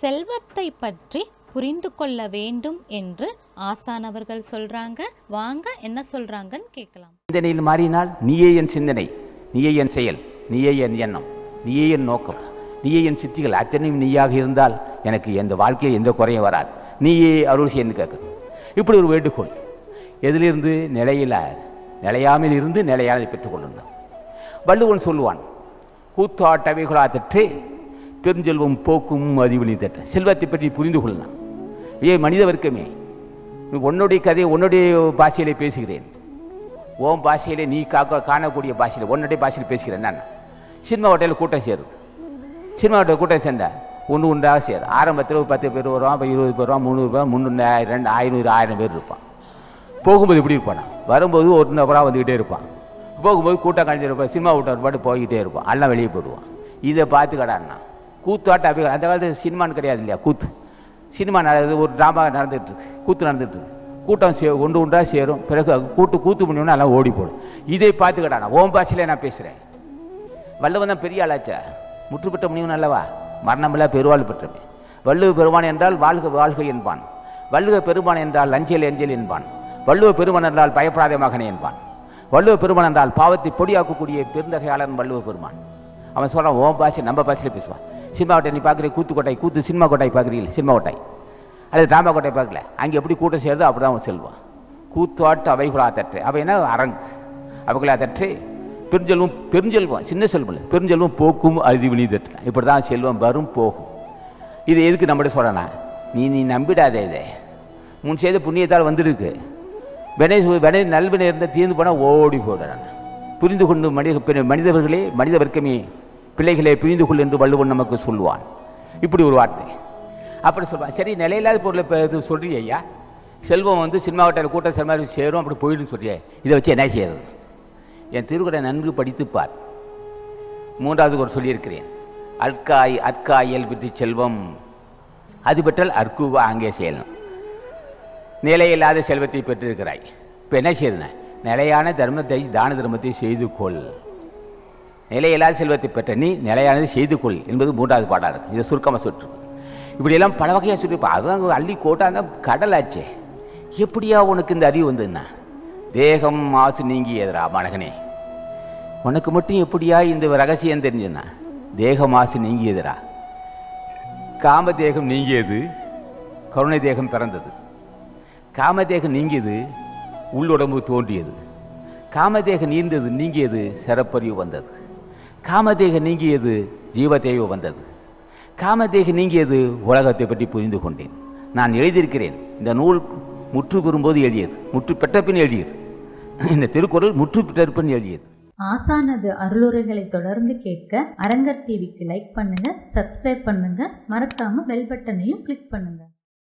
செல்வத்தை பற்றி புரிந்து கொள்ள வேண்டும் என்று ஆசானவர்கள் சொல்றாங்க. வாங்க என்ன சொல்றாங்கன்னு கேட்கலாம். சிந்தனையில் மாறினால் நீயே என் சிந்தனை நீயே என் செயல் நீயே என் எண்ணம் நீயே என் நோக்கம் நீயே என் சித்திகள் அத்தனையும் நீயாக இருந்தால் எனக்கு எந்த வாழ்க்கையில் எந்த குறையும் வராது. நீயே அருள் செய்யன்னு கேட்கணும். இப்படி ஒரு வேண்டுகோள். எதிலிருந்து நிலையில நிலையாமல் இருந்து நிலையானதை பெற்றுக்கொள்ளணும் வள்ளுவன் சொல்லுவான் கூத்தாட்டவைகளா தற்று பெருஞ்செல்வம் போக்கும் அறிவு நீ தட்ட செல்வத்தை பற்றி புரிந்து கொள்ளலாம். ஏ மனித வர்க்கமே உன்னுடைய கதையை உன்னுடைய பாஷையிலே பேசுகிறேன். ஓம் பாஷையிலே நீ காக்க காணக்கூடிய பாஷையில் உன்னுடைய பாஷையில் பேசுகிறேன். நான் சினிமா ஹோட்டலில் கூட்டம் சேரும். சினிமா ஹோட்டல் கூட்டம் சேர்ந்தா ஒன்று ஒன்றாக சேரும். ஆரம்பத்தில் ஒரு பத்து பேர் வருவான் இப்போ இருபது பேர் வருவான் முந்நூறுபா முந்நூறு ரெண்டு ஐநூறு ஆயிரம் பேர் இருப்பான் போகும்போது இப்படி இருப்பான்? வரும்போது ஒரு நபராக வந்துக்கிட்டே இருப்பான். போகும்போது கூட்டம் கழிஞ்சிருப்பான் சினிமா விட்டு பாட்டு போய்கிட்டே இருப்பான். எல்லாம் வெளியே போயிடுவான். இதை பார்த்து கடான்னா கூத்தாட்ட அபிகள் அந்த காலத்து சினிமான்னு கிடையாது இல்லையா கூத்து. சினிமா நடக்குது ஒரு ட்ராமா நடந்துட்டு இருக்கு கூத்து நடந்துட்டு இருக்கு. கூட்டம் சே ஒன்று ஒன்றா சேரும். பிறகு கூட்டு கூத்து முடியும்னா எல்லாம் ஓடி போடும். இதை பார்த்து ஓம் பாசிலே நான் பேசுகிறேன் வல்லவன் தான் பெரிய ஆளாச்சா? முற்றுப்பட்ட முடியும் முனிவன் அல்லவா? மரணமில்லா பெருவாள் பெற்றமே வள்ளுவ பெருமான் என்றால் வாழ்க வாழ்க என்பான். வள்ளுவ பெருமான் என்றால் லஞ்சல் எஞ்சல் என்பான். வள்ளுவ பெருமான் என்றால் பயப்படாத மகனே என்பான். வள்ளுவ பெருமான் என்றால் பாவத்தை பொடியாக்கக்கூடிய பெருந்தகையாளன் வள்ளுவ பெருமான். அவன் சொல்கிறான் ஓம் பாசி நம்ம பாஷையில் பேசுவான். சினிமா கோட்டை நீ பார்க்குற கூத்து கொட்டை கூத்து சினிமா கோட்டை பார்க்குறீங்க சினிமா கோட்டை அது டிராமா கொட்டை பார்க்கல. அங்கே எப்படி கூட்டம் சேருதோ அப்படி தான் அவன் செல்வான். கூத்தாட்டு அவைகுலா தற்று. அவை என்ன? அரங்கு அவைகுலா தற்று. பெருஞ்செல்வம் பெருஞ்செல்வம் சின்ன செல்வம் பெருஞ்செல்வம் போக்கும் அறுதி விழி தட்டு இப்படி தான் செல்வம் வரும் போகும். இது எதுக்கு நம்மகிட்ட சொல்லணா நீ நீ நம்பிடாதே இதை. முன் செய்த புண்ணியத்தால் வந்திருக்கு. வினை வினை நல்வினை இருந்தால் தீர்ந்து போனால் ஓடி போடுறான். புரிந்து கொண்டு மனித பிற- மனிதர்களே மனித வர்க்கமே பிள்ளைகளை பிரிந்து கொள் என்று வள்ளுவன் நமக்கு சொல்லுவான். இப்படி ஒரு வார்த்தை. அப்படி சொல்வான் சரி நிலையில்லாத பொருளை இப்போ இது சொல்றியே ஐயா. செல்வம் வந்து சினிமா வட்டார கூட்டம் சில மாதிரி சேரும் அப்படி போயிடுன்னு சொல்றியே. இதை வச்சு என்ன செய்யறது? என் திருக்குறை நன்கு படித்துப்பார். மூன்றாவது ஒரு சொல்லியிருக்கிறேன். அற்காய் அற்காயல் விட்டு செல்வம். அது பெற்றால் அற்குவா அங்கே செய்யலாம் நிலையில்லாத செல்வத்தை பெற்றிருக்கிறாய். இப்போ என்ன செய்யணும் நிலையான தர்மத்தை தான தர்மத்தை செய்து கொள். நிலையில்லாத செல்வத்தை பெற்ற நீ நிலையானது செய்து கொள் என்பது மூன்றாவது பாடாக இருக்கும் இதை சுருக்கமாக சுற்று இப்படியெல்லாம் பல வகையாக சொல்லியிருப்பா அதுதான் அள்ளி அள்ளி கோட்டாங்க கடலாச்சே எப்படியா உனக்கு இந்த அறிவு வந்ததுன்னா? தேகம் மாசு நீங்கியதுரா மனகனே. உனக்கு மட்டும் எப்படியா இந்த ரகசியம் தெரிஞ்சுன்னா தேக மாசு நீங்கியதுரா காம தேகம் நீங்கியது கருணை தேகம் பிறந்தது. காம தேகம் நீங்கியது உள்ளுடம்பு தோன்றியது. காமதேகம் நீந்தது நீங்கியது சிறப்பறிவு வந்தது. காமதேக நீங்கியது ஜீவதேவ வந்தது. காமதேக நீங்கியது உலகத்தை பற்றி புரிந்து கொண்டேன். நான் எழுதியிருக்கிறேன். இந்த நூல் முற்று பெறும்போது எழுதியது. முற்று பெற்ற பின் எழுதியது. இந்த திருக்குறள் முற்று பெற்ற பின் எழுதியது. ஆசானது அருளுரைகளை தொடர்ந்து கேட்க அரங்கர் டிவிக்கு லைக் பண்ணுங்க சப்ஸ்கிரைப் பண்ணுங்க. மறக்காம பெல் பட்டனையும் கிளிக் பண்ணுங்க.